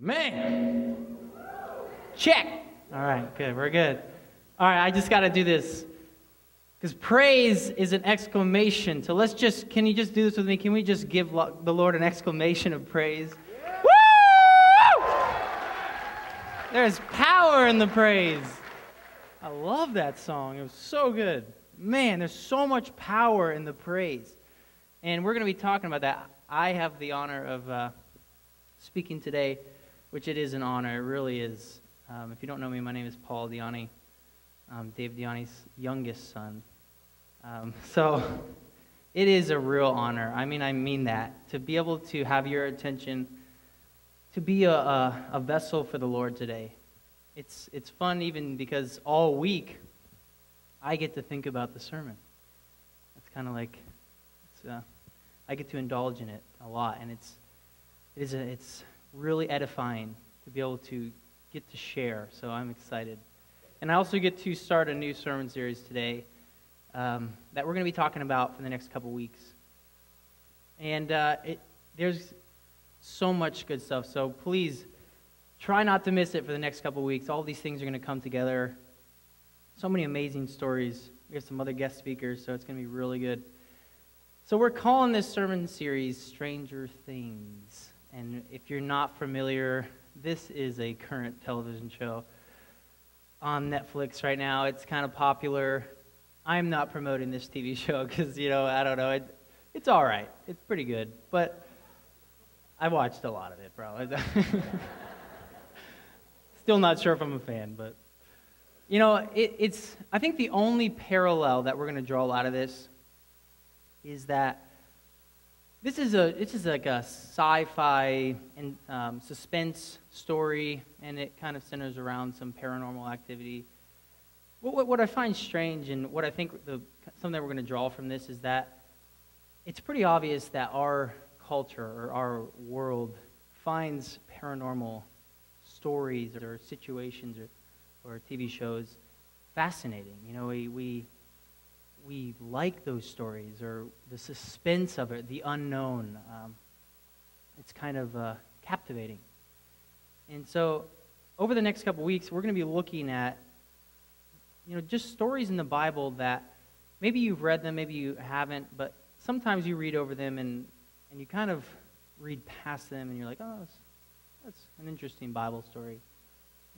Man. Check. All right, good. We're good. All right, I just got to do this. Because praise is an exclamation. So let's just, can you just do this with me? Can we just give the Lord an exclamation of praise? Woo! There's power in the praise. I love that song. It was so good. Man, there's so much power in the praise. And we're going to be talking about that. I have the honor of uh, speaking today, which it is an honor. It really is. Um, if you don't know me, my name is Paul DiYanni. I'm Dave DiYanni's youngest son. Um, so it is a real honor. I mean, I mean that. To be able to have your attention, to be a, a, a vessel for the Lord today. It's, it's fun even because all week I get to think about the sermon. It's kind of like, uh, I get to indulge in it a lot. And it's, it is a, it's really edifying to be able to get to share. So I'm excited. And I also get to start a new sermon series today um, that we're going to be talking about for the next couple weeks. And uh, it, there's so much good stuff. So please try not to miss it for the next couple weeks. All these things are going to come together. So many amazing stories. We have some other guest speakers, so it's going to be really good. So we're calling this sermon series Stranger Things. And if you're not familiar, this is a current television show on Netflix right now. It's kind of popular. I'm not promoting this TV show because, you know, I don't know. It, it's all right. It's pretty good. But I watched a lot of it, bro. Still not sure if I'm a fan, but. You know, it, it's, I think the only parallel that we're going to draw out of this is that this is a this is like a sci-fi and um, suspense story, and it kind of centers around some paranormal activity. What, what I find strange and what I think the, something that we're going to draw from this is that it's pretty obvious that our culture or our world finds paranormal stories or situations or, or TV shows fascinating. You know, we, we, we like those stories or the suspense of it, the unknown. Um, it's kind of uh, captivating. And so, over the next couple weeks, we're going to be looking at you know, just stories in the Bible that maybe you've read them, maybe you haven't, but sometimes you read over them and, and you kind of read past them and you're like, oh, that's, that's an interesting Bible story.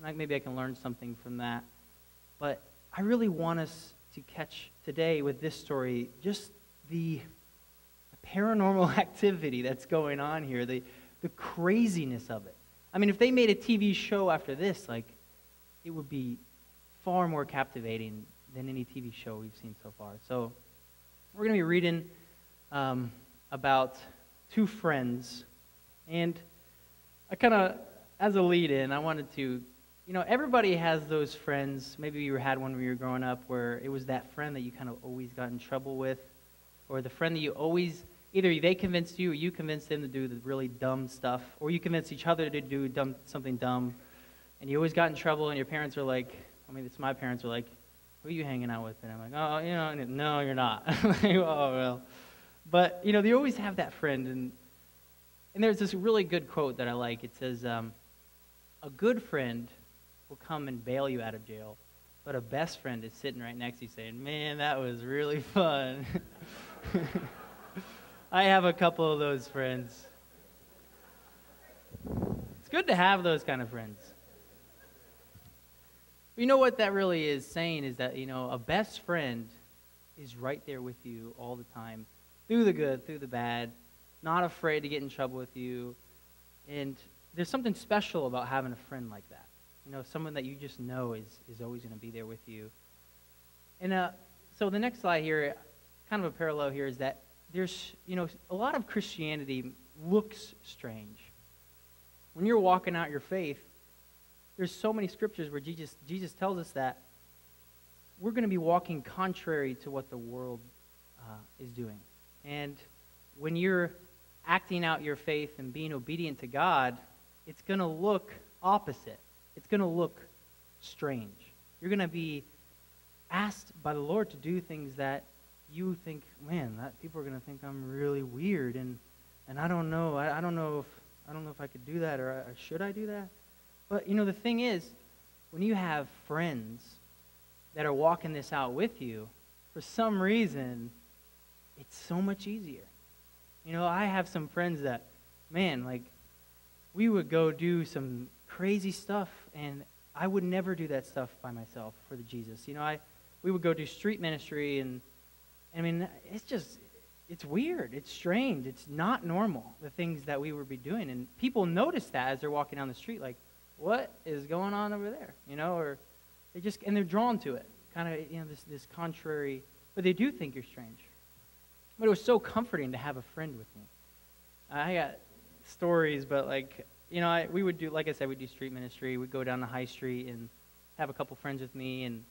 And maybe I can learn something from that. But I really want us to catch today with this story just the paranormal activity that's going on here, the, the craziness of it. I mean, if they made a TV show after this, like, it would be far more captivating than any TV show we've seen so far. So we're going to be reading um, about two friends. And I kind of, as a lead in, I wanted to, you know, everybody has those friends. Maybe you had one when you were growing up where it was that friend that you kind of always got in trouble with, or the friend that you always, either they convinced you or you convinced them to do the really dumb stuff, or you convinced each other to do dumb, something dumb, and you always got in trouble, and your parents were like, I mean, it's my parents were like, who are you hanging out with? And I'm like, oh, you know, no, you're not. oh, well. But, you know, they always have that friend. And, and there's this really good quote that I like. It says, um, a good friend will come and bail you out of jail, but a best friend is sitting right next to you saying, man, that was really fun. I have a couple of those friends. It's good to have those kind of friends. You know what that really is saying is that, you know, a best friend is right there with you all the time, through the good, through the bad, not afraid to get in trouble with you. And there's something special about having a friend like that. You know, someone that you just know is, is always going to be there with you. And uh, so the next slide here, kind of a parallel here, is that there's, you know, a lot of Christianity looks strange. When you're walking out your faith, there's so many scriptures where Jesus, Jesus tells us that we're going to be walking contrary to what the world uh, is doing. And when you're acting out your faith and being obedient to God, it's going to look opposite. It's going to look strange. You're going to be asked by the Lord to do things that you think, man, that people are going to think I'm really weird, and and I don't know, I, I don't know if I don't know if I could do that or, or should I do that? But, you know, the thing is, when you have friends that are walking this out with you, for some reason, it's so much easier. You know, I have some friends that, man, like, we would go do some crazy stuff, and I would never do that stuff by myself for the Jesus. You know, I we would go do street ministry, and I mean, it's just it's weird. It's strange. It's not normal the things that we would be doing, and people notice that as they're walking down the street, like, what is going on over there? You know, or they just and they're drawn to it, kind of you know this this contrary, but they do think you're strange. But it was so comforting to have a friend with me. I got stories, but like you know, I, we would do, like I said, we'd do street ministry. We'd go down the high street and have a couple friends with me, and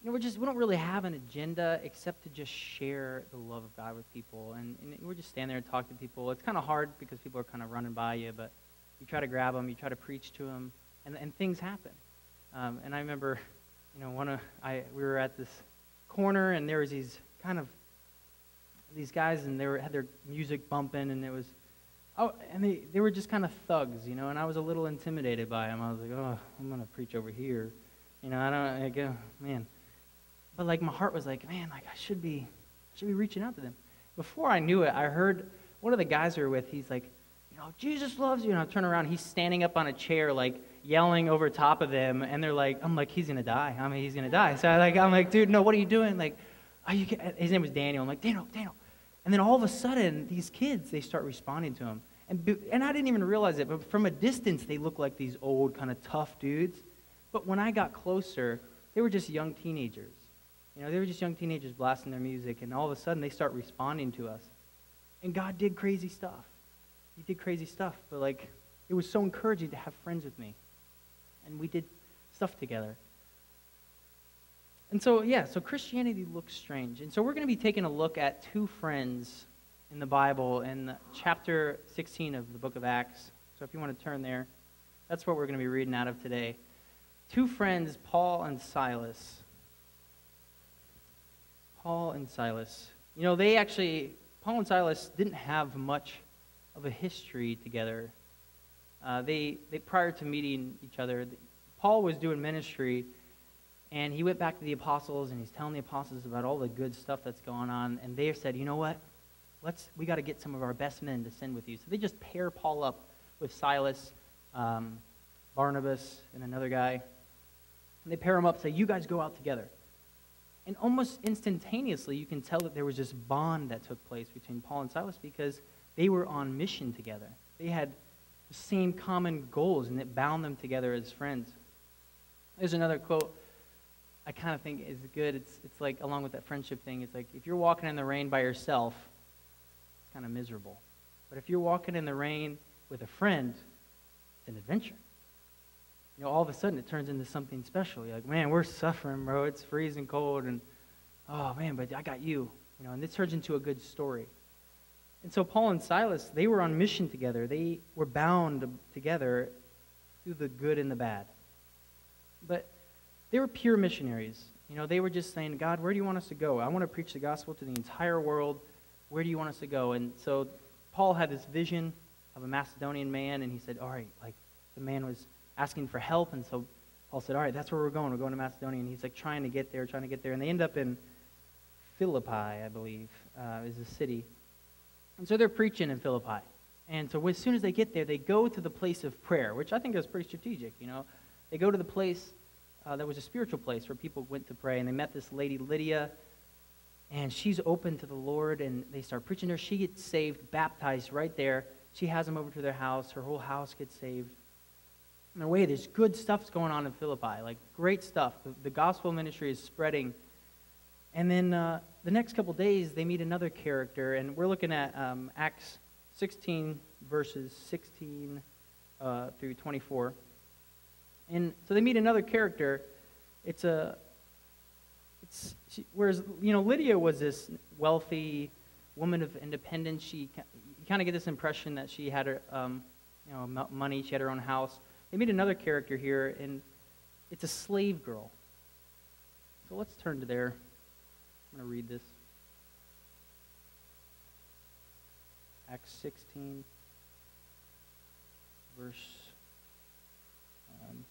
you know, we're just we don't really have an agenda except to just share the love of God with people, and, and we're just stand there and talk to people. It's kind of hard because people are kind of running by you, but you try to grab them, you try to preach to them, and and things happen. Um, and I remember, you know, one of I we were at this corner, and there was these kind of these guys, and they were had their music bumping, and it was Oh, and they, they were just kind of thugs, you know, and I was a little intimidated by them. I was like, oh, I'm going to preach over here. You know, I don't, I go, man. But like my heart was like, man, like I should be, I should be reaching out to them. Before I knew it, I heard one of the guys we were with, he's like, you know, Jesus loves you. And I turn around, he's standing up on a chair, like yelling over top of them. And they're like, I'm like, he's going to die. I mean, he's going to die. So I like, I'm like, dude, no, what are you doing? Like, are you, his name was Daniel. I'm like, Daniel, Daniel, and then all of a sudden, these kids, they start responding to him. And, and I didn't even realize it, but from a distance, they look like these old, kind of tough dudes. But when I got closer, they were just young teenagers. You know, they were just young teenagers blasting their music, and all of a sudden, they start responding to us. And God did crazy stuff. He did crazy stuff, but like, it was so encouraging to have friends with me. And we did stuff together. And so, yeah, so Christianity looks strange. And so we're going to be taking a look at two friends in the Bible in chapter 16 of the book of Acts. So if you want to turn there, that's what we're going to be reading out of today. Two friends, Paul and Silas. Paul and Silas. You know, they actually, Paul and Silas didn't have much of a history together. Uh, they, they, prior to meeting each other, Paul was doing ministry and he went back to the apostles and he's telling the apostles about all the good stuff that's going on. And they said, you know what? Let's, we got to get some of our best men to send with you. So they just pair Paul up with Silas, um, Barnabas, and another guy. And they pair them up, say, you guys go out together. And almost instantaneously, you can tell that there was this bond that took place between Paul and Silas because they were on mission together. They had the same common goals, and it bound them together as friends. There's another quote I kind of think is good. It's, it's like, along with that friendship thing, it's like if you're walking in the rain by yourself, it's kind of miserable. But if you're walking in the rain with a friend, it's an adventure. You know, all of a sudden it turns into something special. You're like, man, we're suffering, bro. It's freezing cold, and oh, man, but I got you. You know, and this turns into a good story. And so Paul and Silas, they were on mission together. They were bound together through the good and the bad. But they were pure missionaries. You know, they were just saying, God, where do you want us to go? I want to preach the gospel to the entire world. Where do you want us to go? And so Paul had this vision of a Macedonian man, and he said, All right, like the man was asking for help. And so Paul said, All right, that's where we're going. We're going to Macedonia. And he's like trying to get there, trying to get there. And they end up in Philippi, I believe, uh, is a city. And so they're preaching in Philippi. And so as soon as they get there, they go to the place of prayer, which I think is pretty strategic, you know. They go to the place uh, there was a spiritual place where people went to pray, and they met this lady, Lydia, and she's open to the Lord, and they start preaching to her. She gets saved, baptized right there. She has them over to their house. Her whole house gets saved. In a way, there's good stuff going on in Philippi, like great stuff. The, the gospel ministry is spreading. And then uh, the next couple days, they meet another character, and we're looking at um, Acts 16, verses 16 uh, through 24. And so they meet another character. It's a, it's, she, whereas, you know, Lydia was this wealthy woman of independence. She, you kind of get this impression that she had, her, um, you know, money. She had her own house. They meet another character here, and it's a slave girl. So let's turn to there. I'm going to read this. Acts 16. verse. Um,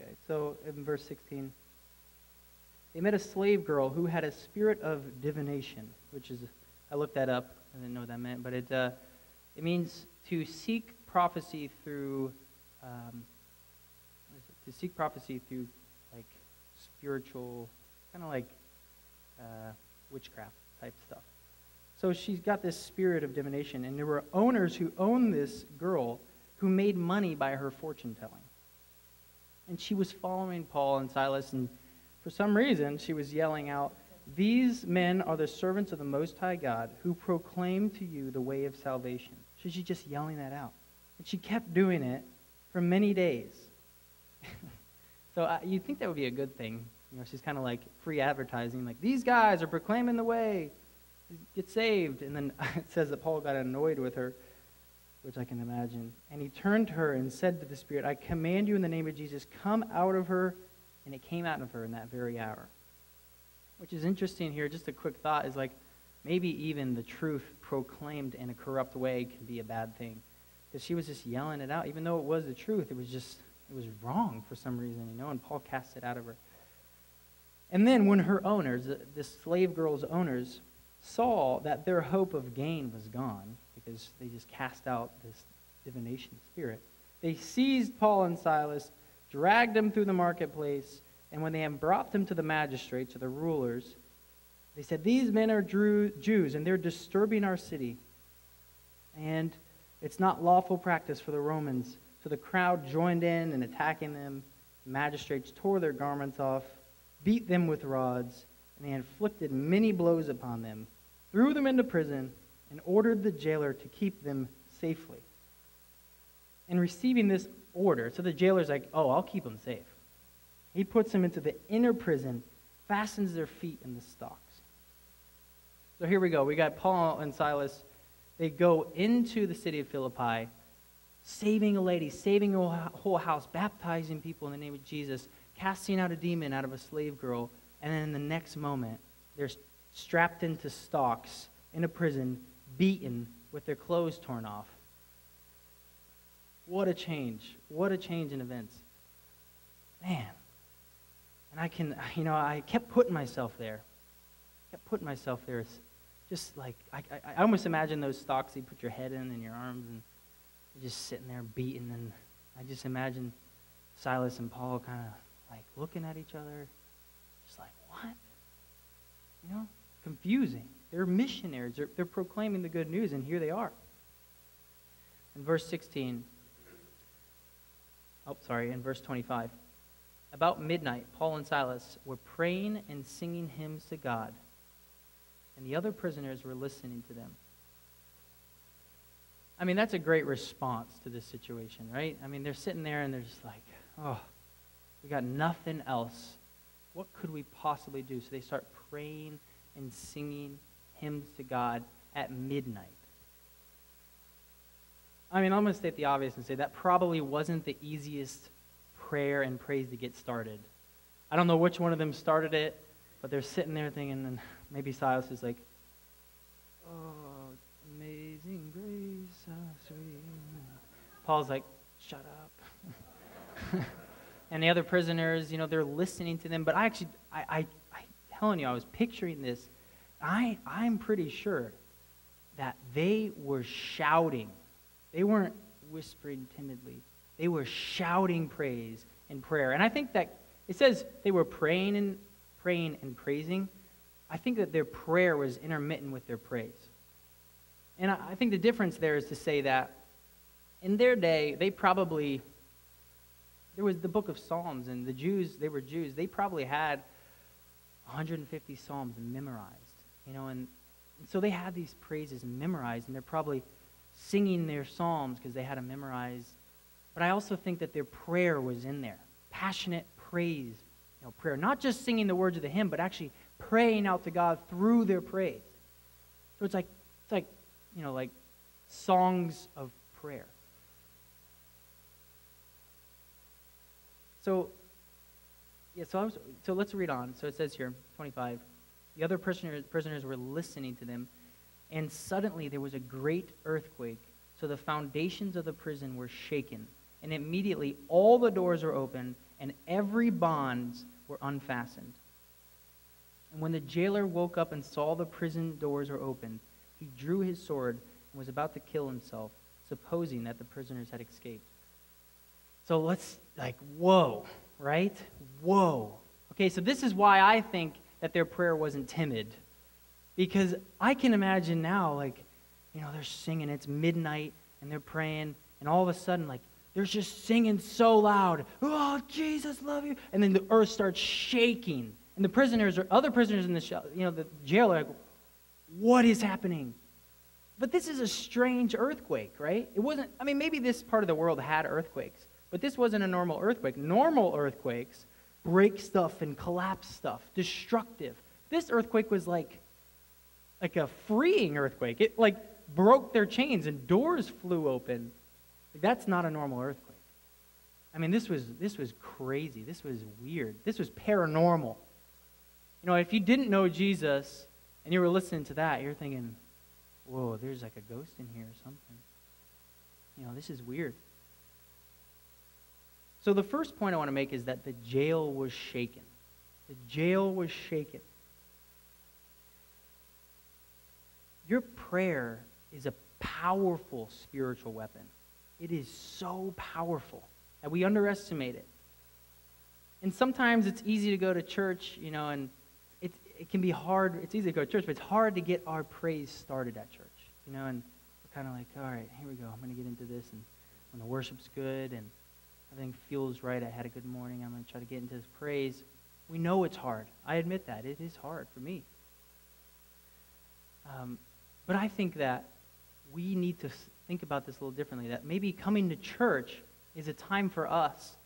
okay, so in verse 16, they met a slave girl who had a spirit of divination, which is, I looked that up. I didn't know what that meant, but it, uh, it means to seek prophecy through, um, to seek prophecy through like spiritual, kind of like uh, witchcraft type stuff. So she's got this spirit of divination, and there were owners who owned this girl who made money by her fortune telling. And she was following Paul and Silas, and for some reason, she was yelling out, These men are the servants of the Most High God who proclaim to you the way of salvation. So she's just yelling that out. And she kept doing it for many days. so uh, you'd think that would be a good thing. You know, she's kind of like free advertising, like, These guys are proclaiming the way. Get saved. And then it says that Paul got annoyed with her which I can imagine. And he turned to her and said to the Spirit, I command you in the name of Jesus, come out of her and it came out of her in that very hour. Which is interesting here, just a quick thought is like maybe even the truth proclaimed in a corrupt way can be a bad thing. Because she was just yelling it out. Even though it was the truth, it was just, it was wrong for some reason, you know, and Paul cast it out of her. And then when her owners, the slave girl's owners, saw that their hope of gain was gone, because they just cast out this divination spirit, they seized Paul and Silas dragged them through the marketplace, and when they had brought them to the magistrates or the rulers, they said, These men are Jews, and they're disturbing our city. And it's not lawful practice for the Romans. So the crowd joined in and attacking them. The magistrates tore their garments off, beat them with rods, and they inflicted many blows upon them, threw them into prison, and ordered the jailer to keep them safely. In receiving this order. So the jailer's like, oh, I'll keep them safe. He puts them into the inner prison, fastens their feet in the stocks. So here we go. We got Paul and Silas. They go into the city of Philippi, saving a lady, saving a whole house, baptizing people in the name of Jesus, casting out a demon out of a slave girl. And then in the next moment, they're strapped into stocks in a prison, beaten with their clothes torn off. What a change. What a change in events. Man. And I can, you know, I kept putting myself there. I kept putting myself there. It's just like, I, I, I almost imagine those stocks you put your head in and your arms and you're just sitting there beating. And I just imagine Silas and Paul kind of like looking at each other, just like, what? You know, confusing. They're missionaries. They're, they're proclaiming the good news, and here they are. In verse 16, oh, sorry, in verse 25. About midnight, Paul and Silas were praying and singing hymns to God, and the other prisoners were listening to them. I mean, that's a great response to this situation, right? I mean, they're sitting there and they're just like, oh, we got nothing else. What could we possibly do? So they start praying and singing hymns to God at midnight. I mean, I'm going to state the obvious and say that probably wasn't the easiest prayer and praise to get started. I don't know which one of them started it, but they're sitting there thinking, and maybe Silas is like, Oh, amazing grace, so sweet. Paul's like, Shut up. and the other prisoners, you know, they're listening to them. But I actually, I, I, I telling you, I was picturing this. I, I'm pretty sure that they were shouting they weren't whispering timidly, they were shouting praise and prayer. And I think that it says they were praying and praying and praising. I think that their prayer was intermittent with their praise. And I think the difference there is to say that in their day, they probably, there was the book of Psalms, and the Jews, they were Jews, they probably had 150 Psalms memorized, you know, and, so they had these praises memorized, and they're probably singing their psalms because they had to memorize. But I also think that their prayer was in there. Passionate praise, you know, prayer. Not just singing the words of the hymn, but actually praying out to God through their praise. So it's like it's like, you know, like songs of prayer. So yeah, so I was, so let's read on. So it says here, 25. The other prisoners, prisoners were listening to them, and suddenly there was a great earthquake, so the foundations of the prison were shaken. And immediately all the doors were opened, and every bonds were unfastened. And when the jailer woke up and saw the prison doors were opened, he drew his sword and was about to kill himself, supposing that the prisoners had escaped. So let's, like, whoa, right? Whoa. Okay, so this is why I think that their prayer wasn't timid. Because I can imagine now, like, you know, they're singing, it's midnight, and they're praying, and all of a sudden, like, they're just singing so loud, oh, Jesus, love you. And then the earth starts shaking. And the prisoners, or other prisoners in the, you know, the jail are like, what is happening? But this is a strange earthquake, right? It wasn't, I mean, maybe this part of the world had earthquakes, but this wasn't a normal earthquake. Normal earthquakes break stuff and collapse stuff, destructive. This earthquake was like, like a freeing earthquake. It like broke their chains and doors flew open. Like, that's not a normal earthquake. I mean, this was, this was crazy. This was weird. This was paranormal. You know, if you didn't know Jesus and you were listening to that, you're thinking, whoa, there's like a ghost in here or something. You know, this is weird. So the first point I want to make is that the jail was shaken. The jail was shaken. Your prayer is a powerful spiritual weapon. It is so powerful that we underestimate it. And sometimes it's easy to go to church, you know, and it, it can be hard. It's easy to go to church, but it's hard to get our praise started at church, you know, and we're kind of like, all right, here we go. I'm going to get into this. And when the worship's good and everything feels right, I had a good morning, I'm going to try to get into this praise. We know it's hard. I admit that. It is hard for me. Um, but I think that we need to think about this a little differently that maybe coming to church is a time for us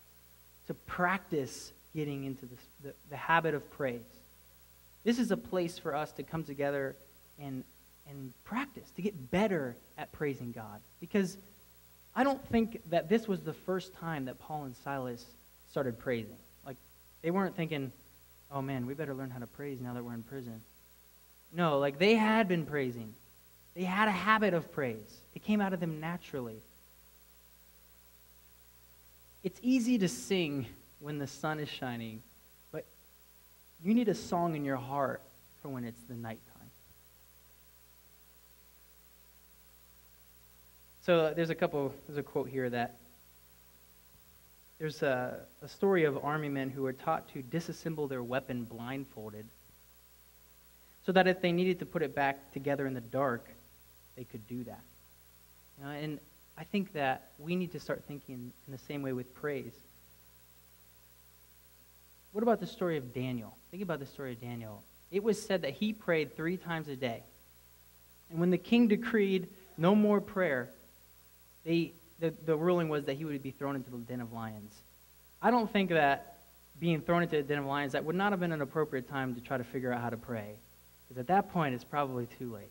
to practice getting into this, the, the habit of praise. This is a place for us to come together and, and practice, to get better at praising God. Because I don't think that this was the first time that Paul and Silas started praising. Like, they weren't thinking, oh man, we better learn how to praise now that we're in prison. No, like, they had been praising. They had a habit of praise, it came out of them naturally. It's easy to sing when the sun is shining, but you need a song in your heart for when it's the nighttime. So uh, there's a couple, there's a quote here that there's a, a story of army men who were taught to disassemble their weapon blindfolded so that if they needed to put it back together in the dark, they could do that. You know, and I think that we need to start thinking in the same way with praise. What about the story of Daniel? Think about the story of Daniel. It was said that he prayed three times a day. And when the king decreed no more prayer, they, the, the ruling was that he would be thrown into the den of lions. I don't think that being thrown into the den of lions, that would not have been an appropriate time to try to figure out how to pray. Because at that point, it's probably too late.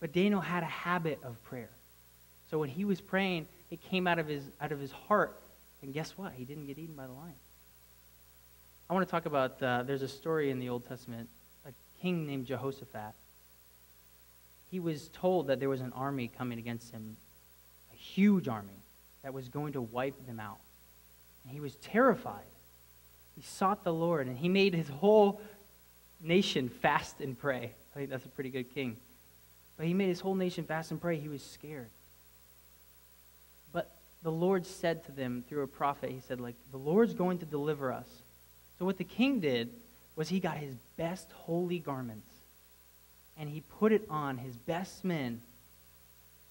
But Daniel had a habit of prayer. So when he was praying, it came out of his, out of his heart. And guess what? He didn't get eaten by the lion. I want to talk about uh, there's a story in the Old Testament, a king named Jehoshaphat. He was told that there was an army coming against him, huge army that was going to wipe them out. And he was terrified. He sought the Lord, and he made his whole nation fast and pray. I think that's a pretty good king. But he made his whole nation fast and pray. He was scared. But the Lord said to them through a prophet, He said, like, the Lord's going to deliver us. So what the king did was he got his best holy garments and he put it on his best men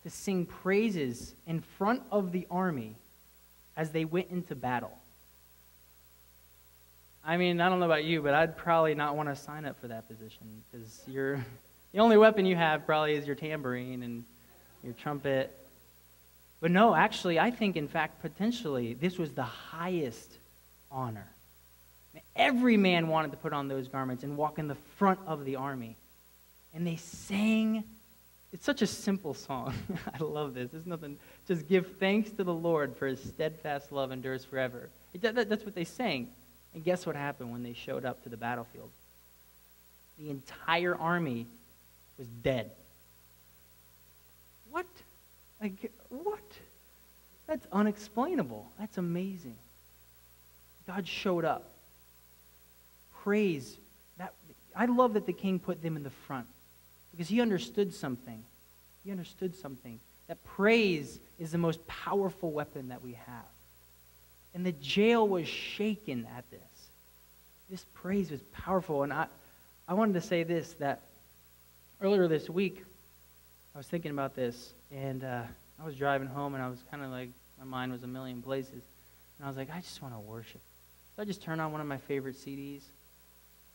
to sing praises in front of the army as they went into battle. I mean, I don't know about you, but I'd probably not want to sign up for that position because you're the only weapon you have probably is your tambourine and your trumpet. But no, actually, I think, in fact, potentially, this was the highest honor. Every man wanted to put on those garments and walk in the front of the army. And they sang. It's such a simple song. I love this. There's nothing. Just give thanks to the Lord for his steadfast love endures forever. It, that, that's what they sang. And guess what happened when they showed up to the battlefield? the entire army was dead. What? Like, what? That's unexplainable. That's amazing. God showed up. Praise. That, I love that the king put them in the front because he understood something. He understood something. That praise is the most powerful weapon that we have. And the jail was shaken at this. This praise was powerful. And I, I wanted to say this that earlier this week, I was thinking about this, and uh, I was driving home, and I was kind of like, my mind was a million places. And I was like, I just want to worship. So I just turned on one of my favorite CDs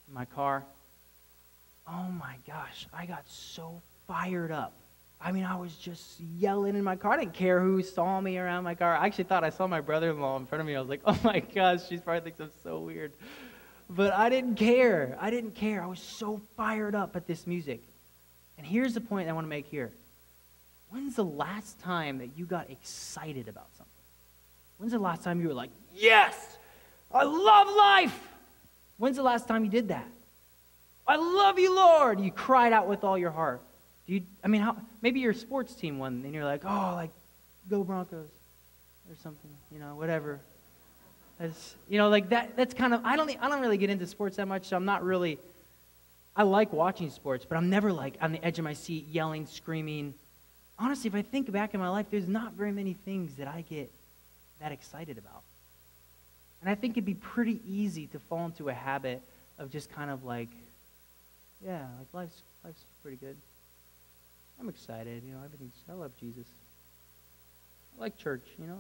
in my car. Oh my gosh, I got so fired up. I mean, I was just yelling in my car. I didn't care who saw me around my car. I actually thought I saw my brother in law in front of me. I was like, oh my gosh, she probably thinks I'm so weird. But I didn't care. I didn't care. I was so fired up at this music. And here's the point I want to make here. When's the last time that you got excited about something? When's the last time you were like, yes, I love life? When's the last time you did that? I love you, Lord. You cried out with all your heart. Do you, I mean, how, maybe your sports team won, and you're like, oh, like, go Broncos, or something, you know, whatever. That's, you know, like that. That's kind of. I don't. I don't really get into sports that much, so I'm not really. I like watching sports, but I'm never like on the edge of my seat, yelling, screaming. Honestly, if I think back in my life, there's not very many things that I get that excited about. And I think it'd be pretty easy to fall into a habit of just kind of like, yeah, like life's life's pretty good. I'm excited, you know, everything's, I love Jesus. I like church, you know,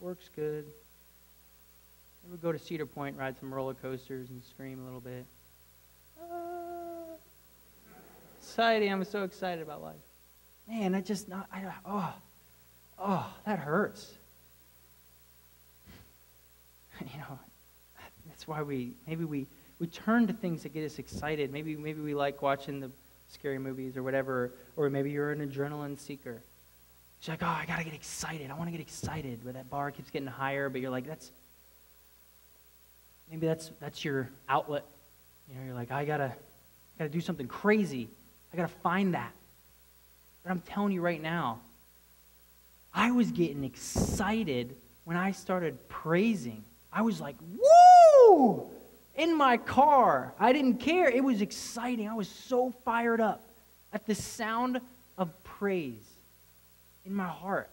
work's good. I would go to Cedar Point, ride some roller coasters, and scream a little bit. Ah. Exciting, I'm so excited about life. Man, I just not, I, oh, oh, that hurts. you know, that's why we, maybe we, we turn to things that get us excited. Maybe, maybe we like watching the scary movies or whatever, or maybe you're an adrenaline seeker. She's like, oh, I got to get excited. I want to get excited. But that bar keeps getting higher, but you're like, that's, maybe that's, that's your outlet. You know, you're like, I got to gotta do something crazy. I got to find that. But I'm telling you right now, I was getting excited when I started praising. I was like, woo! In my car. I didn't care. It was exciting. I was so fired up at the sound of praise in my heart.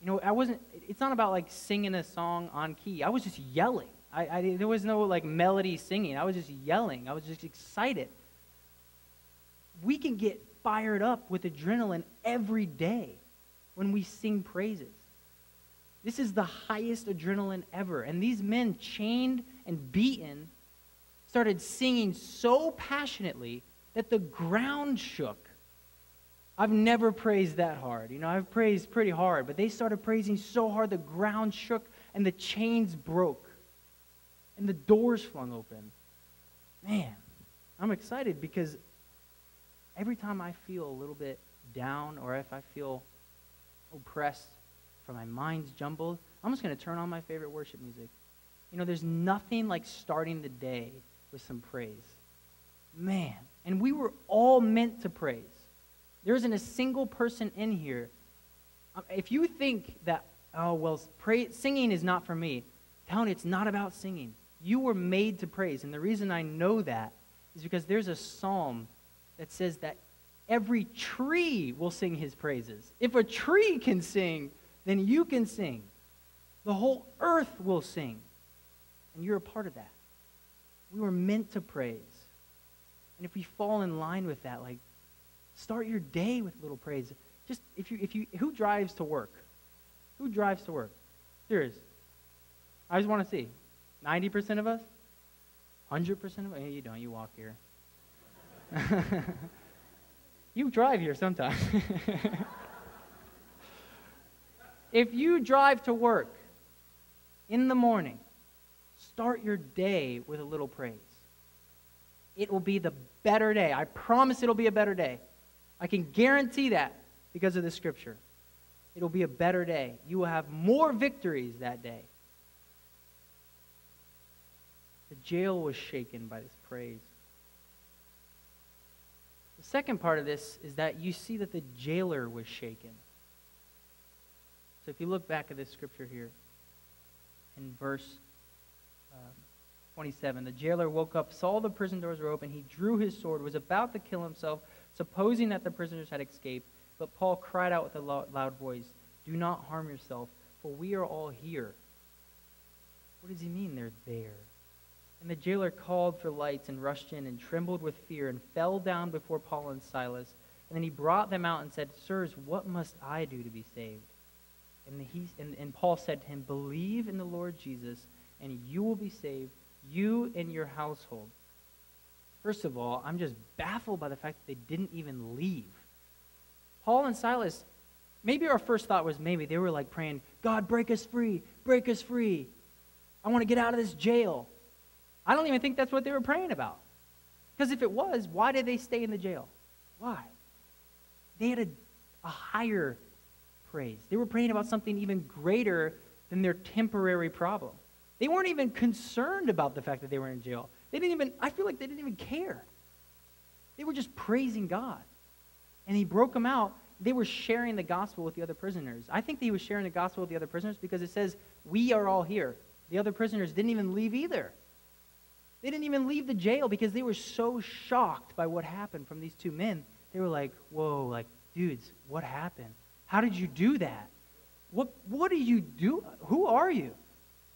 You know, I wasn't, it's not about like singing a song on key. I was just yelling. I, I, there was no like melody singing. I was just yelling. I was just excited. We can get fired up with adrenaline every day when we sing praises. This is the highest adrenaline ever. And these men, chained and beaten, started singing so passionately that the ground shook. I've never praised that hard. You know, I've praised pretty hard, but they started praising so hard the ground shook and the chains broke and the doors flung open. Man, I'm excited because every time I feel a little bit down or if I feel oppressed or my mind's jumbled, I'm just going to turn on my favorite worship music. You know, there's nothing like starting the day with some praise. Man, and we were all meant to praise. There isn't a single person in here. Um, if you think that, oh, well, pray, singing is not for me, tell me it's not about singing. You were made to praise. And the reason I know that is because there's a psalm that says that every tree will sing his praises. If a tree can sing, then you can sing. The whole earth will sing. And you're a part of that. We were meant to praise. And if we fall in line with that, like, start your day with little praise. Just if you, if you, who drives to work? Who drives to work? Serious. I just want to see. 90% of us? 100% of us? you don't. You walk here. you drive here sometimes. if you drive to work in the morning, Start your day with a little praise. It will be the better day. I promise it'll be a better day. I can guarantee that because of the scripture. It'll be a better day. You will have more victories that day. The jail was shaken by this praise. The second part of this is that you see that the jailer was shaken. So if you look back at this scripture here, in verse Um, 27, the jailer woke up, saw the prison doors were open. He drew his sword, was about to kill himself, supposing that the prisoners had escaped. But Paul cried out with a loud voice, Do not harm yourself, for we are all here. What does he mean they're there? And the jailer called for lights and rushed in and trembled with fear and fell down before Paul and Silas. And then he brought them out and said, Sirs, what must I do to be saved? And, he, and, and Paul said to him, Believe in the Lord Jesus, and you will be saved, you and your household. First of all, I'm just baffled by the fact that they didn't even leave. Paul and Silas, maybe our first thought was maybe they were like praying, God, break us free, break us free. I want to get out of this jail. I don't even think that's what they were praying about. Because if it was, why did they stay in the jail? Why? They had a, a higher praise. They were praying about something even greater than their temporary problem. They weren't even concerned about the fact that they were in jail. They didn't even, I feel like they didn't even care. They were just praising God. And he broke them out. They were sharing the gospel with the other prisoners. I think that he was sharing the gospel with the other prisoners because it says, We are all here. The other prisoners didn't even leave either. They didn't even leave the jail because they were so shocked by what happened from these two men. They were like, whoa, like, dudes, what happened? How did you do that? What, what do you do? Who are you?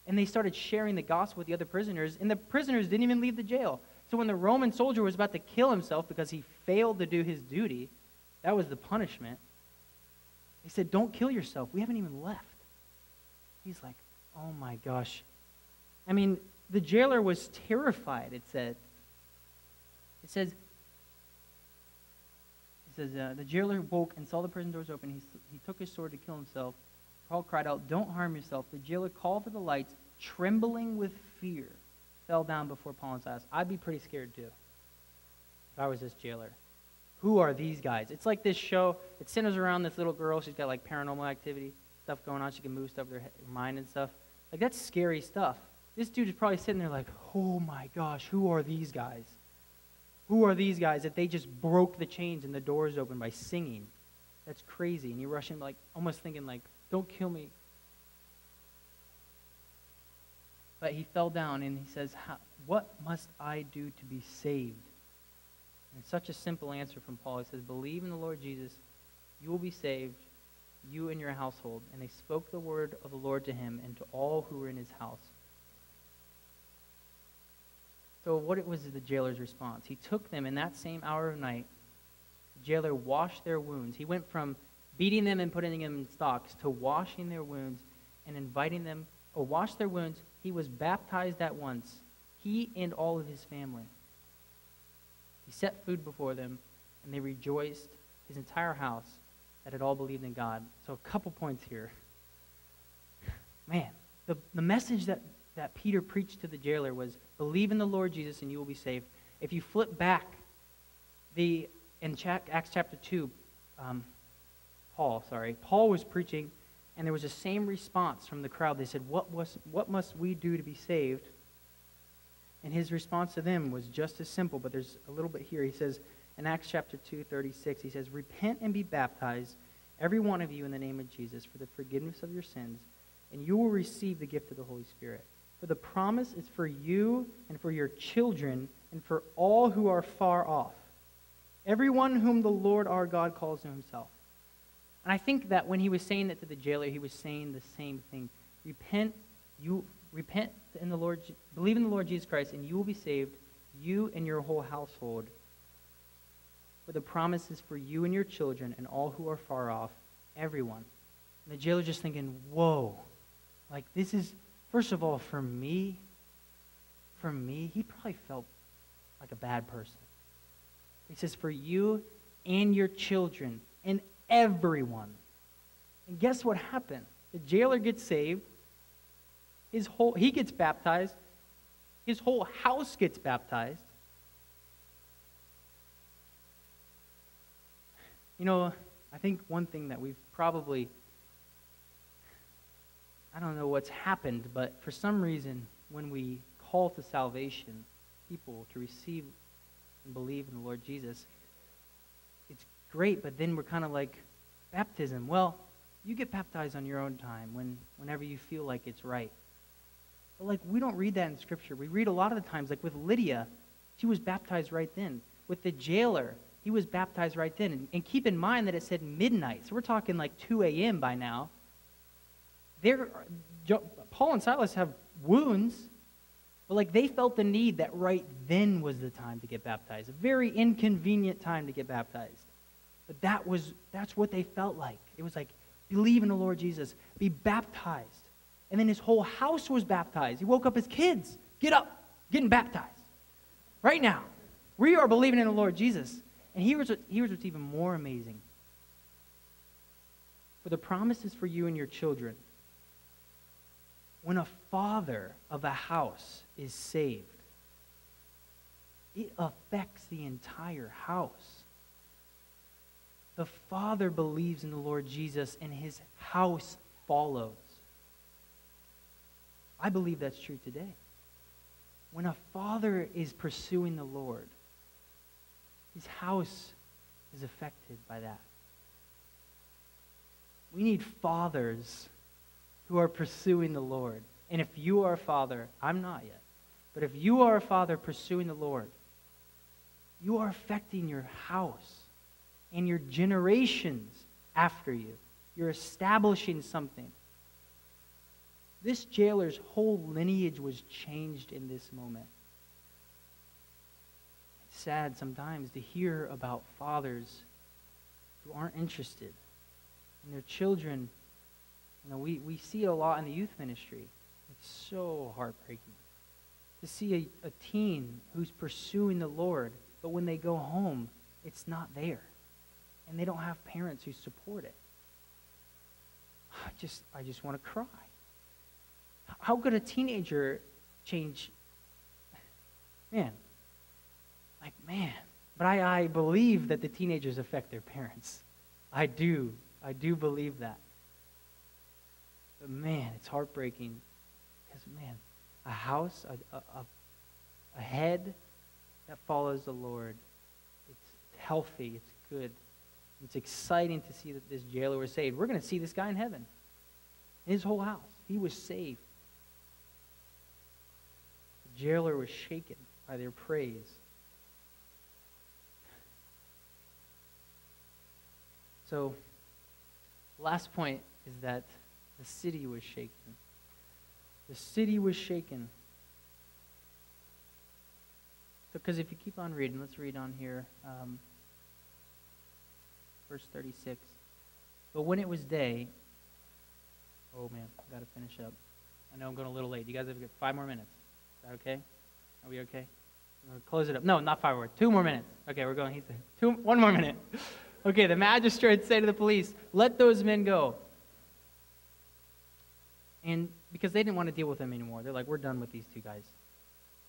And they started sharing the gospel with the other prisoners, and the prisoners didn't even leave the jail. So when the Roman soldier was about to kill himself because he failed to do his duty, that was the punishment. He said, Don't kill yourself. We haven't even left. He's like, Oh my gosh. I mean, the jailer was terrified, it said. It says, it says uh, the jailer woke and saw the prison doors open. He, he took his sword to kill himself. Paul cried out, Don't harm yourself. The jailer called for the lights, trembling with fear, fell down before Paul and Silas. I'd be pretty scared too if I was this jailer. Who are these guys? It's like this show. It centers around this little girl. She's got like paranormal activity stuff going on. She can move stuff with her mind and stuff. Like that's scary stuff. This dude is probably sitting there like, oh my gosh, who are these guys? Who are these guys that they just broke the chains and the doors open by singing? That's crazy. And you rush in like almost thinking like, don't kill me. But he fell down and he says, What must I do to be saved? And such a simple answer from Paul. He says, Believe in the Lord Jesus, you will be saved, you and your household. And they spoke the word of the Lord to him and to all who were in his house. So, what it was the jailer's response? He took them in that same hour of night. The jailer washed their wounds. He went from beating them and putting them in stocks to washing their wounds and inviting them, or wash their wounds. He was baptized at once, he and all of his family. He set food before them, and they rejoiced, his entire house, that had all believed in God. So, a couple points here. Man, the, the message that that Peter preached to the jailer was believe in the Lord Jesus and you will be saved. If you flip back the in Acts chapter 2, um, Paul, sorry, Paul was preaching, and there was the same response from the crowd. They said, what, was, what must we do to be saved? And his response to them was just as simple, but there's a little bit here. He says in Acts chapter 2, 36, he says, Repent and be baptized, every one of you, in the name of Jesus, for the forgiveness of your sins, and you will receive the gift of the Holy Spirit. For the promise is for you and for your children and for all who are far off, everyone whom the Lord our God calls to himself. And I think that when he was saying that to the jailer, he was saying the same thing. Repent, you repent in the Lord, believe in the Lord Jesus Christ, and you will be saved, you and your whole household. For the promise is for you and your children and all who are far off, everyone. And the jailer just thinking, whoa, like this is First of all, for me, for me, he probably felt like a bad person. He says, for you and your children and everyone. And guess what happened? The jailer gets saved. His whole he gets baptized. His whole house gets baptized. You know, I think one thing that we've probably I don't know what's happened, but for some reason, when we call to salvation people to receive and believe in the Lord Jesus, great, but then we're kind of like, baptism. Well, you get baptized on your own time when, whenever you feel like it's right. But like we don't read that in scripture. We read a lot of the times, like with Lydia, she was baptized right then. With the jailer, he was baptized right then. And, and keep in mind that it said midnight. So we're talking like 2 a.m. by now. There, Paul and Silas have wounds, but like they felt the need that right then was the time to get baptized. A very inconvenient time to get baptized. But that was that's what they felt like. It was like, believe in the Lord Jesus, be baptized. And then his whole house was baptized. He woke up his kids. Get up, getting baptized. Right now. We are believing in the Lord Jesus. And here's, what, here's what's even more amazing. For the promises for you and your children, when a father of a house is saved, it affects the entire house. The father believes in the Lord Jesus, and his house follows. I believe that's true today. When a father is pursuing the Lord, his house is affected by that. We need fathers who are pursuing the Lord. And if you are a father, I'm not yet, but if you are a father pursuing the Lord, you are affecting your house and your generations after you. You're establishing something. This jailer's whole lineage was changed in this moment. It's sad sometimes to hear about fathers who aren't interested in their children. You know, we, we see it a lot in the youth ministry. It's so heartbreaking to see a, a teen who's pursuing the Lord, but when they go home, it's not there. And they don't have parents who support it. I just, I just want to cry. How could a teenager change? Man, like, man. But I, I believe that the teenagers affect their parents. I do. I do believe that. But man, it's heartbreaking because, man, a house, a, a, a head that follows the Lord, it's healthy, it's good. It's exciting to see that this jailer was saved. We're going to see this guy in heaven. His whole house. He was saved The jailer was shaken by their praise. So, last point is that the city was shaken. The city was shaken. So, because if you keep on reading, let's read on here, um, verse 36. But when it was day, oh man, i got to finish up. I know I'm going a little late. You guys have got five more minutes Is that okay? Are we okay? close it up. No, not five more. Two more minutes. Okay, we're going. He said, two, one more minute. Okay, the magistrates say to the police, let those men go. And because they didn't want to deal with them anymore, they're like, we're done with these two guys.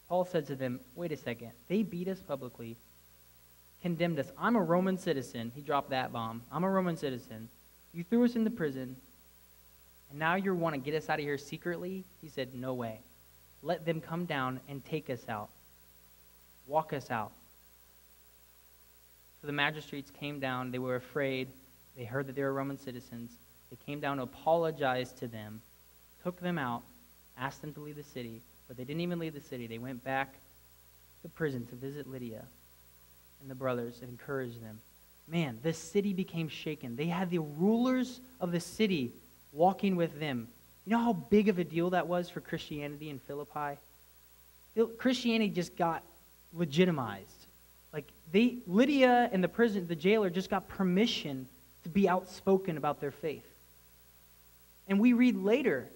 Paul said to them, wait a second. They beat us publicly, condemned us. I'm a Roman citizen. He dropped that bomb. I'm a Roman citizen. You threw us into prison, and now you want to get us out of here secretly? He said, no way. Let them come down and take us out. Walk us out. So the magistrates came down. They were afraid. They heard that they were Roman citizens. They came down to apologize to them, took them out, asked them to leave the city, but they didn't even leave the city. They went back to prison to visit Lydia and the brothers and encourage them. Man, the city became shaken. They had the rulers of the city walking with them, you know how big of a deal that was for Christianity in Philippi? Christianity just got legitimized. Like they Lydia and the prison the jailer just got permission to be outspoken about their faith. And we read later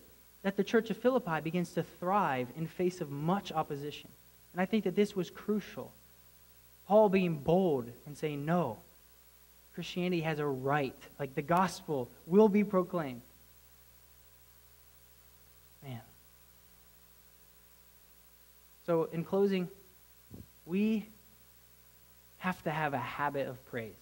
that the church of Philippi begins to thrive in face of much opposition. And I think that this was crucial. Paul being bold and saying, no, Christianity has a right. Like the gospel will be proclaimed. Man. So, in closing, we have to have a habit of praise.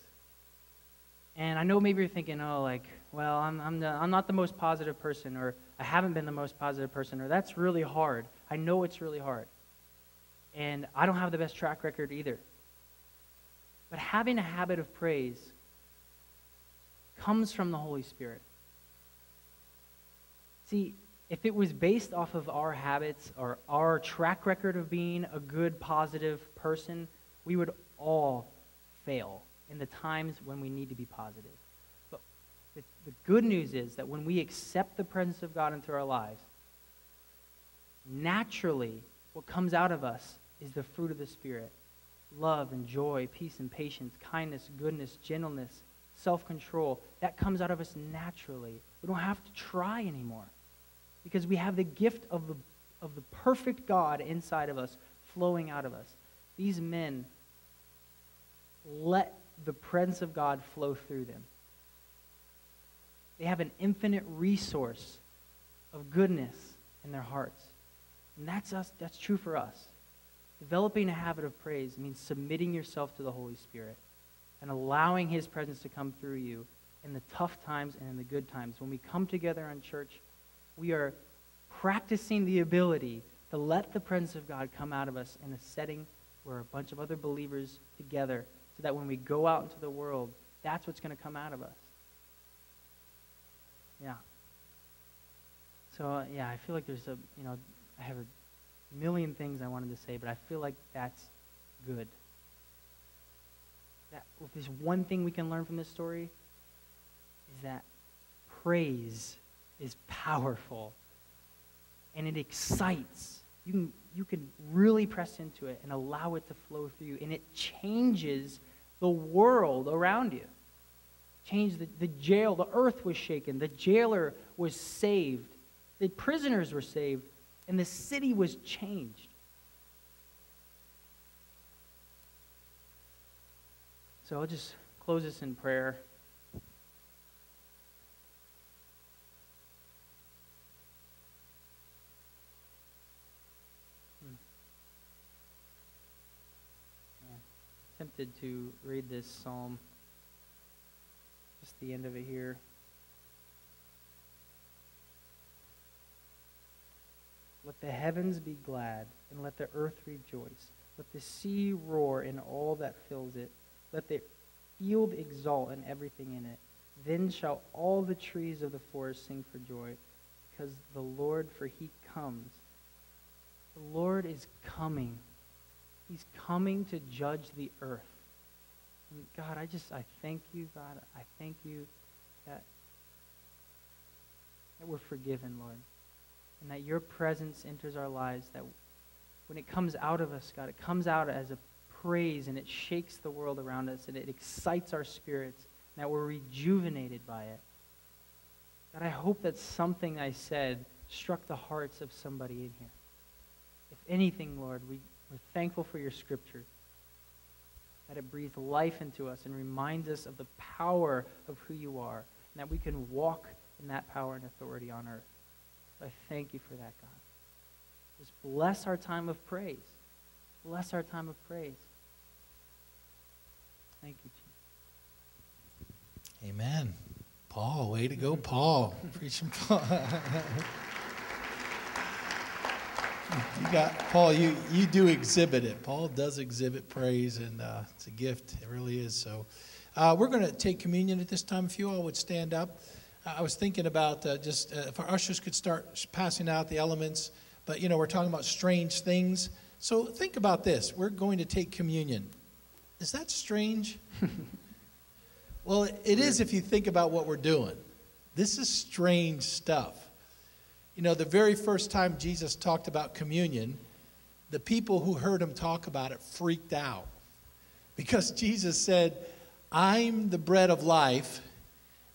And I know maybe you're thinking, oh, like, well, I'm, I'm, the, I'm not the most positive person, or I haven't been the most positive person, or that's really hard. I know it's really hard. And I don't have the best track record either. But having a habit of praise comes from the Holy Spirit. See, if it was based off of our habits or our track record of being a good, positive person, we would all fail in the times when we need to be positive. But the, the good news is that when we accept the presence of God into our lives, naturally, what comes out of us is the fruit of the Spirit love and joy, peace and patience, kindness, goodness, gentleness, self control. That comes out of us naturally. We don't have to try anymore because we have the gift of the, of the perfect God inside of us flowing out of us. These men let the presence of God flow through them. They have an infinite resource of goodness in their hearts. And that's us, that's true for us. Developing a habit of praise means submitting yourself to the Holy Spirit and allowing his presence to come through you in the tough times and in the good times. When we come together in church, we are practicing the ability to let the presence of God come out of us in a setting where a bunch of other believers together so that when we go out into the world, that's what's going to come out of us. Yeah. So, uh, yeah, I feel like there's a, you know, I have a million things I wanted to say, but I feel like that's good. That if there's one thing we can learn from this story, is that praise is powerful and it excites. You can, you can really press into it and allow it to flow through you, and it changes the world around you. Change the, the jail, the earth was shaken, the jailer was saved, the prisoners were saved, and the city was changed. So I'll just close this in prayer. Hmm. tempted to read this psalm, just the end of it here. Let the heavens be glad, and let the earth rejoice. Let the sea roar in all that fills it. Let the field exult and everything in it. Then shall all the trees of the forest sing for joy, because the Lord, for he comes. The Lord is coming. He's coming to judge the earth. And God, I just, I thank you, God. I thank you that, that we're forgiven, Lord. And that your presence enters our lives, that when it comes out of us, God, it comes out as a praise and it shakes the world around us and it excites our spirits, and that we're rejuvenated by it. God, I hope that something I said struck the hearts of somebody in here. If anything, Lord, we, we're thankful for your scripture, that it breathes life into us and reminds us of the power of who you are, and that we can walk in that power and authority on earth. I thank you for that, God. Just bless our time of praise. Bless our time of praise. Thank you, Jesus. Amen. Paul, way to go, Paul. Preaching Paul. you got Paul. You you do exhibit it. Paul does exhibit praise, and uh, it's a gift. It really is. So, uh, we're going to take communion at this time. If you all would stand up, I was thinking about uh, just uh, if our ushers could start passing out the elements. But you know, we're talking about strange things. So think about this. We're going to take communion. Is that strange? well, it is if you think about what we're doing. This is strange stuff. You know, the very first time Jesus talked about communion, the people who heard him talk about it freaked out because Jesus said, I'm the bread of life,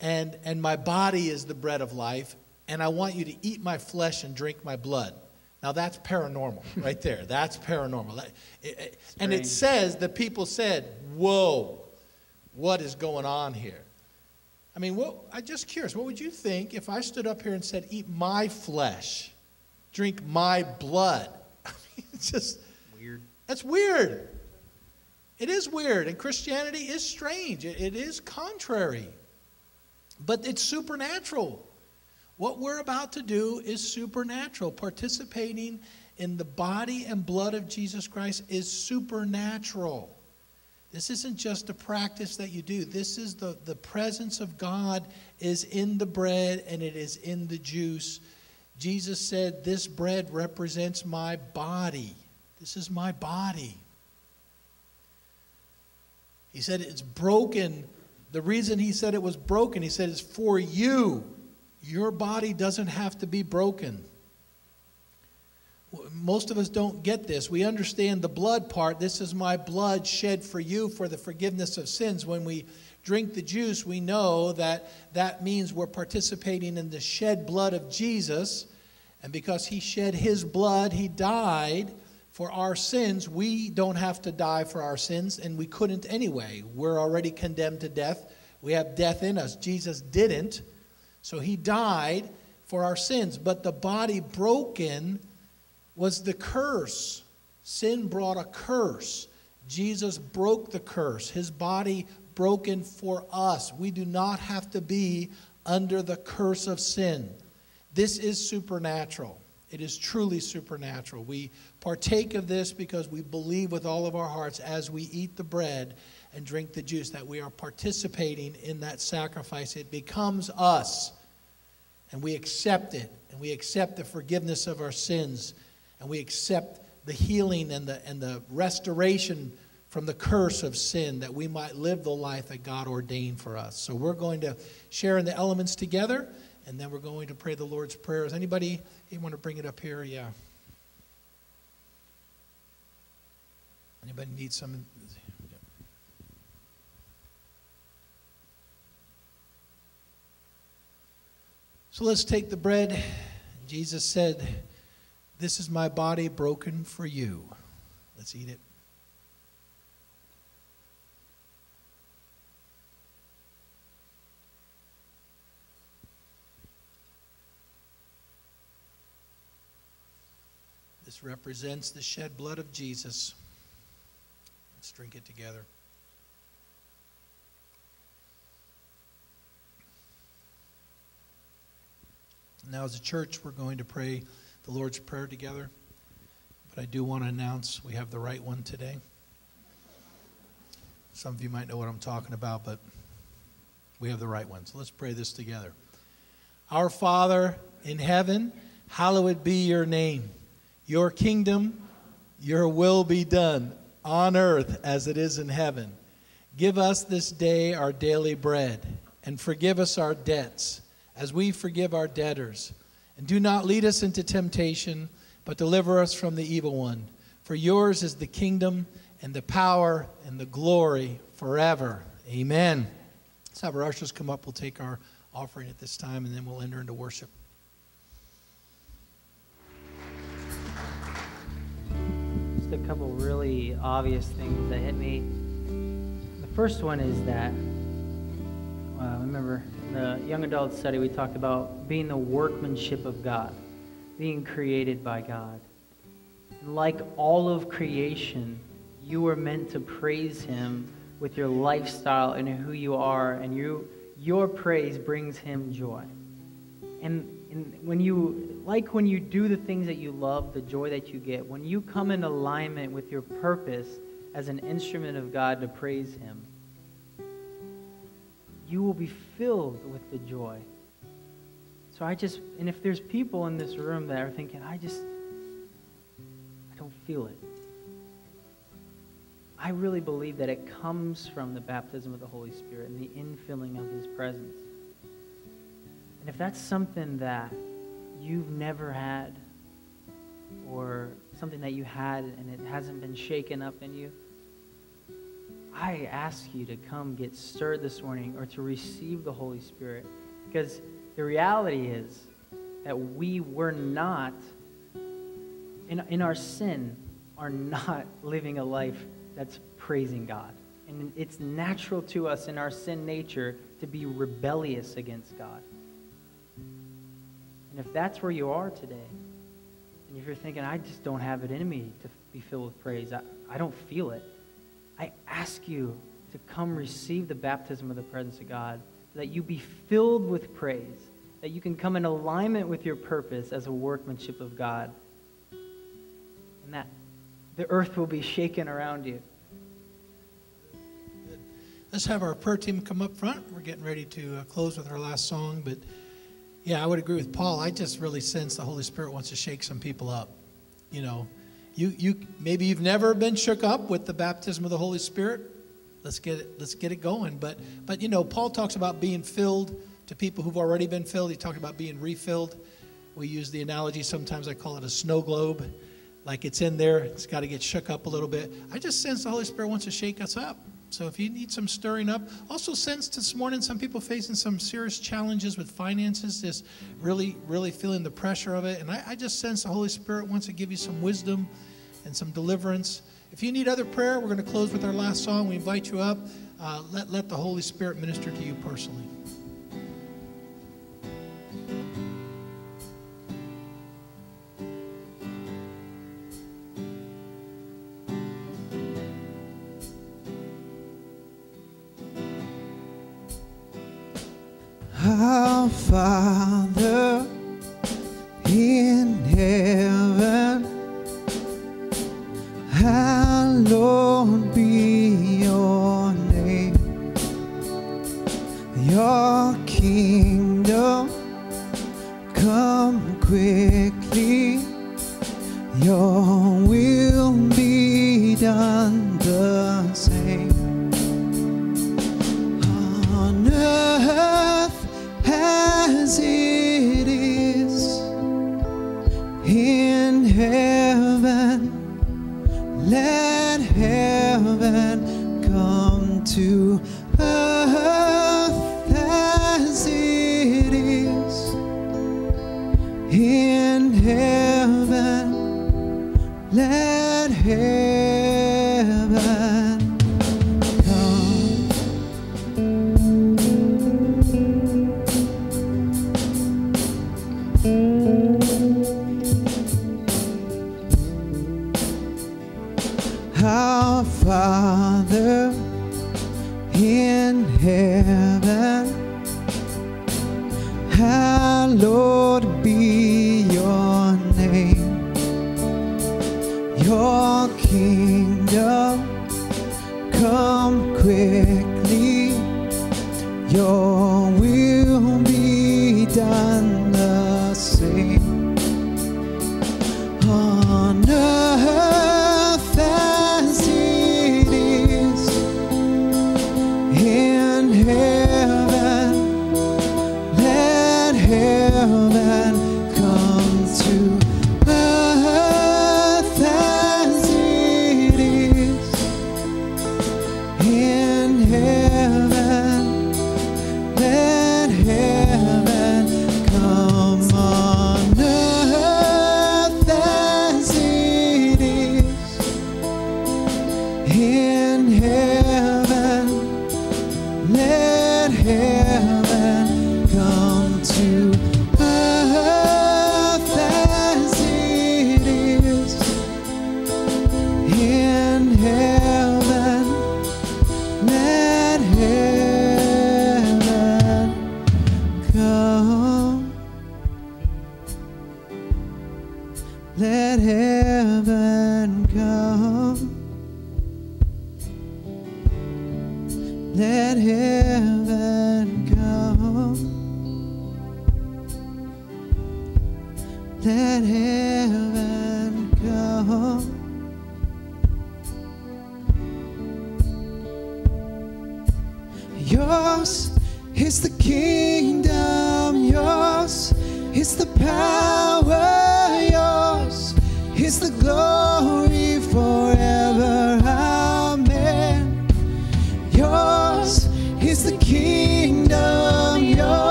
and, and my body is the bread of life, and I want you to eat my flesh and drink my blood. Now that's paranormal right there. That's paranormal. and it says the people said, Whoa, what is going on here? I mean, what, I'm just curious, what would you think if I stood up here and said, Eat my flesh, drink my blood? I mean, it's just weird. That's weird. It is weird, and Christianity is strange. it, it is contrary, but it's supernatural. What we're about to do is supernatural. Participating in the body and blood of Jesus Christ is supernatural. This isn't just a practice that you do. This is the, the presence of God is in the bread and it is in the juice. Jesus said, This bread represents my body. This is my body. He said it's broken. The reason he said it was broken, he said it's for you. Your body doesn't have to be broken. Most of us don't get this. We understand the blood part. This is my blood shed for you for the forgiveness of sins. When we drink the juice, we know that that means we're participating in the shed blood of Jesus. And because he shed his blood, he died for our sins. We don't have to die for our sins, and we couldn't anyway. We're already condemned to death. We have death in us. Jesus didn't. So he died for our sins. But the body broken was the curse. Sin brought a curse. Jesus broke the curse. His body broken for us. We do not have to be under the curse of sin. This is supernatural. It is truly supernatural. We partake of this because we believe with all of our hearts as we eat the bread and drink the juice that we are participating in that sacrifice. It becomes us, and we accept it, and we accept the forgiveness of our sins, and we accept the healing and the, and the restoration from the curse of sin that we might live the life that God ordained for us. So we're going to share in the elements together and then we're going to pray the Lord's Prayer. Is anybody, want to bring it up here? Yeah. Anybody need some? So let's take the bread. Jesus said, This is my body broken for you. Let's eat it. Represents the shed blood of Jesus. Let's drink it together. Now, as a church, we're going to pray the Lord's Prayer together. But I do want to announce we have the right one today. Some of you might know what I'm talking about, but we have the right one. So let's pray this together. Our Father in heaven, hallowed be your name. Your kingdom, your will be done on earth as it is in heaven. Give us this day our daily bread, and forgive us our debts as we forgive our debtors. And do not lead us into temptation, but deliver us from the evil one. For yours is the kingdom, and the power, and the glory forever. Amen. Let's have our ushers come up. We'll take our offering at this time, and then we'll enter into worship. A couple really obvious things that hit me. The first one is that, uh, remember, the young adult study, we talked about being the workmanship of God, being created by God. Like all of creation, you were meant to praise Him with your lifestyle and who you are, and you, your praise brings Him joy. And and when you like when you do the things that you love the joy that you get when you come in alignment with your purpose as an instrument of god to praise him you will be filled with the joy. So i just and if there's people in this room that are thinking i just i don't feel it i really believe that it comes from the baptism of the holy spirit and the infilling of his presence. And if that's something that you've never had, or something that you had and it hasn't been shaken up in you, I ask you to come get stirred this morning or to receive the Holy Spirit. Because the reality is that we were not, in, in our sin, are not living a life that's praising God. And it's natural to us in our sin nature to be rebellious against God. And if that's where you are today, and if you're thinking, I just don't have it in me to be filled with praise, I, I don't feel it, I ask you to come receive the baptism of the presence of God, that you be filled with praise, that you can come in alignment with your purpose as a workmanship of God, and that the earth will be shaken around you. let's have our prayer team come up front. We're getting ready to uh, close with our last song, but yeah, I would agree with Paul. I just really sense the Holy Spirit wants to shake some people up. You know, you you maybe you've never been shook up with the baptism of the Holy Spirit. Let's get it let's get it going. But but you know, Paul talks about being filled to people who've already been filled. He talked about being refilled. We use the analogy sometimes I call it a snow globe. Like it's in there, it's got to get shook up a little bit. I just sense the Holy Spirit wants to shake us up. So if you need some stirring up, also sense this morning some people facing some serious challenges with finances, just really, really feeling the pressure of it. And I, I just sense the Holy Spirit wants to give you some wisdom and some deliverance. If you need other prayer, we're going to close with our last song. We invite you up. Uh, let, let the Holy Spirit minister to you personally.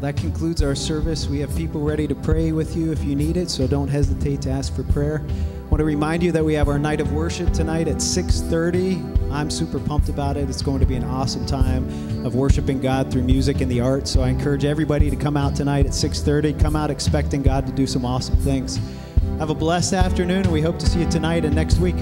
That concludes our service. We have people ready to pray with you if you need it, so don't hesitate to ask for prayer. I want to remind you that we have our night of worship tonight at 6:30. I'm super pumped about it. It's going to be an awesome time of worshiping God through music and the arts. So I encourage everybody to come out tonight at 6:30. Come out expecting God to do some awesome things. Have a blessed afternoon, and we hope to see you tonight and next week.